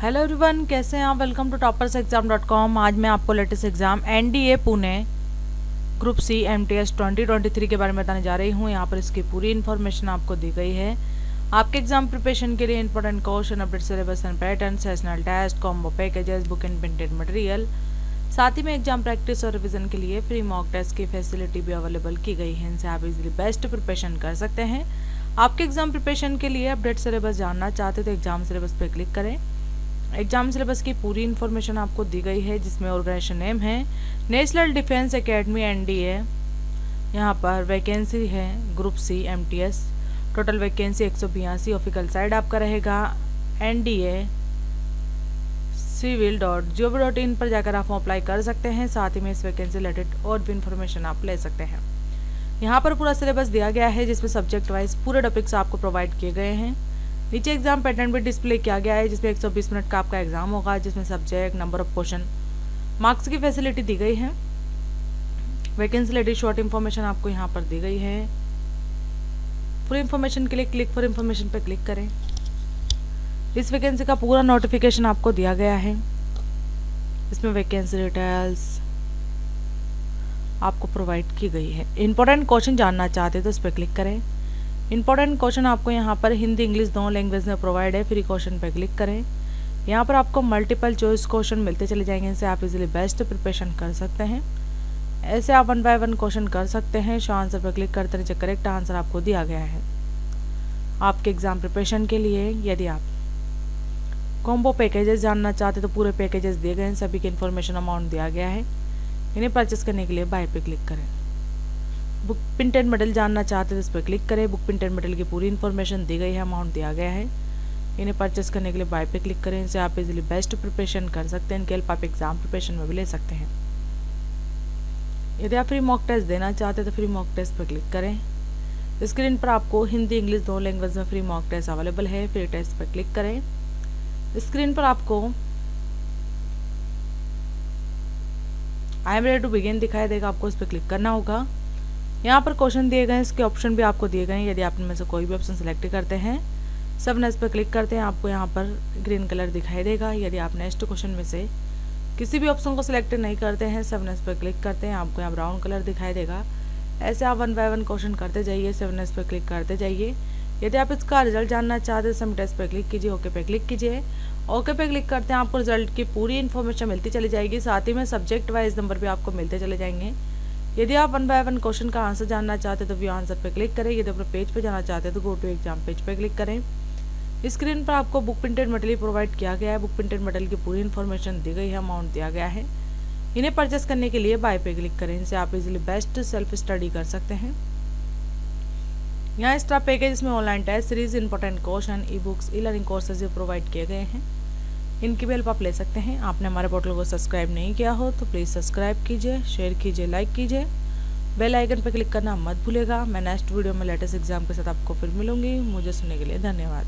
Hello everyone कैसे हैं आप? Welcome to toppers exam dot com आज मैं आपको latest exam N D A Pune group C M T S twenty twenty three के बारे में बताने जा रही हूँ। यहाँ पर इसकी पूरी इन्फॉर्मेशन आपको दी गई है। आपके एग्ज़ाम प्रिपरेशन के लिए important question update syllabus and pattern sessional test combo packages book and printed material साथ ही में एग्ज़ाम प्रैक्टिस और रिविजन के लिए फ्री मॉक टेस्ट की फैसिलिटी भी अवेलेबल की गई है। इनसे आप इजीली बेस्ट प्रिपरेशन कर सकते हैं। आपके एग्ज़ाम प्रिपरेशन के लिए अपडेट सिलेबस जानना चाहते तो एग्ज़ाम सिलेबस पर क्लिक करें। एग्ज़ाम सिलेबस की पूरी इन्फॉर्मेशन आपको दी गई है, जिसमें ऑर्गेनाइजेशन नेम है, national defence academy N D A यहाँ पर वैकेंसी है, group C M T S total vacancy एक सौ बयासी, ऑफिकल साइड आपका रहेगा N D A civil dot G O V dot in पर जाकर आप अप्लाई कर सकते हैं, साथ ही में इस वैकेंसी रिलेटेड और भी इन्फॉर्मेशन आप ले सकते हैं। यहाँ पर पूरा सिलेबस दिया गया है, जिसमें सब्जेक्ट वाइज पूरे टॉपिक्स आपको प्रोवाइड किए गए हैं। नीचे एग्ज़ाम पैटर्न भी डिस्प्ले किया गया है, जिसमें 120 मिनट का आपका एग्ज़ाम होगा, जिसमें subject number of question marks की फैसिलिटी दी गई है। वैकेंसी रिलेटेड शॉर्ट इन्फॉर्मेशन आपको यहाँ पर दी गई है। फुल इन्फॉर्मेशन के लिए क्लिक फॉर इन्फॉर्मेशन पर क्लिक करें। इस वैकेंसी का पूरा नोटिफिकेशन आपको दिया गया है। इसमें वैकेंसी डिटेल्स आपको प्रोवाइड की गई है। इंपॉर्टेंट क्वेश्चन जानना चाहते हैं तो इस पर क्लिक करें। इंपॉर्टेंट क्वेश्चन आपको यहाँ पर हिंदी इंग्लिश दोनों लैंग्वेज में प्रोवाइड है फ्री क्वेश्चन पर क्लिक करें। यहाँ पर आपको मल्टीपल चॉइस क्वेश्चन मिलते चले जाएँगे, इनसे आप इजीली बेस्ट प्रिपरेशन कर सकते हैं। ऐसे आप वन बाय वन क्वेश्चन कर सकते हैं शो आंसर पर क्लिक करते नीचे करेक्ट आंसर आपको दिया गया है। आपके एग्ज़ाम प्रिपरेशन के लिए, यदि आप कॉम्बो पैकेजेस जानना चाहते तो पूरे पैकेजेस दिए गए हैं, सभी की इन्फॉर्मेशन अमाउंट दिया गया है। इन्हें परचेस करने के लिए बाय पे क्लिक करें। बुक प्रिंटेड मेडल जानना चाहते हैं तो इस पर क्लिक करें। बुक प्रिंटेड मेडल की पूरी इन्फॉर्मेशन दी गई है अमाउंट दिया गया है। इन्हें परचेस करने के लिए बाय पे क्लिक करें। इनसे आप इजीली बेस्ट प्रिपरेशन कर सकते हैं। इनके हेल्प आप एग्ज़ाम प्रिपरेशन में भी ले सकते हैं। यदि आप फ्री मॉक टेस्ट देना चाहते हैं तो फ्री मॉक टेस्ट पर क्लिक करें। स्क्रीन पर आपको हिंदी, इंग्लिश दो लैंग्वेज में फ्री मॉक टेस्ट अवेलेबल है। फ्री टेस्ट पर क्लिक करें। स्क्रीन पर आपको I am ready to begin दिखाई देगा। आपको इस पर क्लिक करना होगा। यहाँ पर क्वेश्चन दिए गए हैं, इसके ऑप्शन भी आपको दिए गए हैं, यदि आप इनमें से कोई भी ऑप्शन सेलेक्ट करते हैं। सब नेक्स्ट पर क्लिक करते हैं, आपको यहाँ पर ग्रीन कलर दिखाई देगा। यदि आप नेक्स्ट क्वेश्चन में से किसी भी ऑप्शन को सिलेक्ट नहीं करते हैं, सब नेक्स्ट पर क्लिक करते हैं, आपको यहाँ ब्राउन कलर दिखाई देगा। ऐसे आप वन बाय वन क्वेश्चन करते जाइए सेवन नेक्स्ट पर क्लिक करते जाइए। यदि आप इसका रिज़ल्ट जानना चाहते हैं, सब टेस्ट पर क्लिक कीजिए ओके पे क्लिक कीजिए। ओके पे क्लिक करते हैं, आपको रिज़ल्ट की पूरी इन्फॉर्मेशन मिलती चली जाएगी। साथ ही में सब्जेक्ट वाइज नंबर भी आपको मिलते चले जाएँगे। यदि आप वन बाय वन क्वेश्चन का आंसर जानना चाहते हैं तो व्यू आंसर पर क्लिक करें। यदि अपने पेज पे जाना चाहते हैं तो गो टू एग्ज़ाम पेज पे क्लिक करें। स्क्रीन पर आपको बुक प्रिंटेड मटेरियल प्रोवाइड किया गया है। बुक प्रिंटेड मटेरियल की पूरी इन्फॉर्मेशन दी गई है अमाउंट दिया गया है। इन्हें परचेस करने के लिए बाय पे क्लिक करें। इनसे आप इजीली बेस्ट सेल्फ स्टडी कर सकते हैं। यहाँ एक्स्ट्रा पैकेज में online test series important question e books e learning courses provide किए गए हैं। इनकी भी हेल्प आप ले सकते हैं। आपने हमारे पोर्टल को सब्सक्राइब नहीं किया हो तो प्लीज़ सब्सक्राइब कीजिए शेयर कीजिए लाइक कीजिए। बेल आइकन पर क्लिक करना मत भूलेगा मैं नेक्स्ट वीडियो में लेटेस्ट एग्ज़ाम के साथ आपको फिर मिलूँगी। मुझे सुनने के लिए धन्यवाद।